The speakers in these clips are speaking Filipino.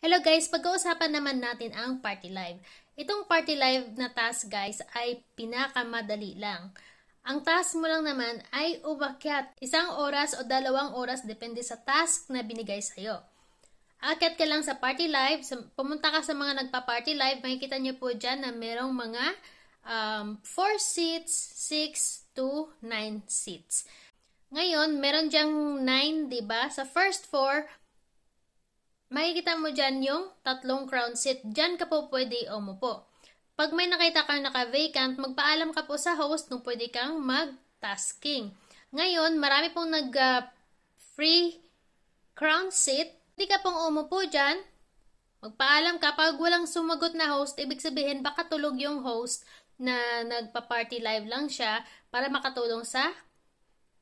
Hello guys, pag-uusapan naman natin ang party live. Itong party live na task guys ay pinakamadali lang. Ang task mo lang naman ay umakyat isang oras o dalawang oras depende sa task na binigay sa'yo. Akyat ka lang sa party live, pumunta ka sa mga nagpa-party live, makikita niyo po dyan na merong mga um, 4 seats, 6 to 9 seats. Ngayon, meron dyang 9, 'di ba? Sa first 4, makikita mo dyan yung tatlong crown seat. Dyan ka po pwede umupo. Pag may nakita kang naka-vacant, magpaalam ka po sa host nung pwede kang mag-tasking. Ngayon, marami pong nag-free uh, crown seat. Hindi ka pong umupo dyan. Magpaalam ka. Pag walang sumagot na host, ibig sabihin baka tulog yung host na nagpa-party live lang siya para makatulong sa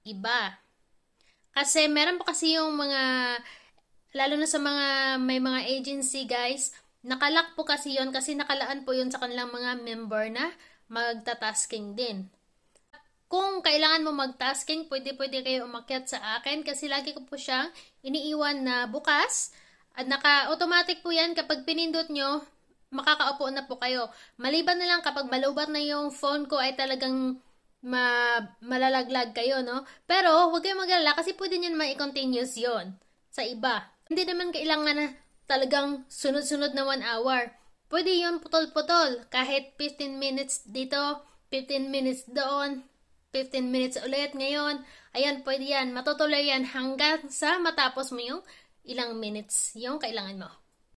iba. Kasi meron pa kasi yung mga lalo na sa mga may mga agency guys, nakalak po kasi yon kasi nakalaan po yon sa kanilang mga member na magta-tasking din. Kung kailangan mo mag-tasking, pwede-pwede kayo umakyat sa akin kasi lagi ko po siyang iniiwan na bukas. At naka-automatic po yan kapag pinindot nyo, makakaupo na po kayo. Maliban na lang kapag malubat na yung phone ko ay talagang ma malalaglag kayo, no? Pero huwag kayong magalala kasi pwede nyo naman i-continuous yon sa iba. Hindi naman kailangan na talagang sunod-sunod na 1 hour. Pwede yon putol-putol. Kahit 15 minutes dito, 15 minutes doon, 15 minutes ulit ngayon. Ayan, pwede yan. Matutuloy yan hanggang sa matapos mo yung ilang minutes yung kailangan mo.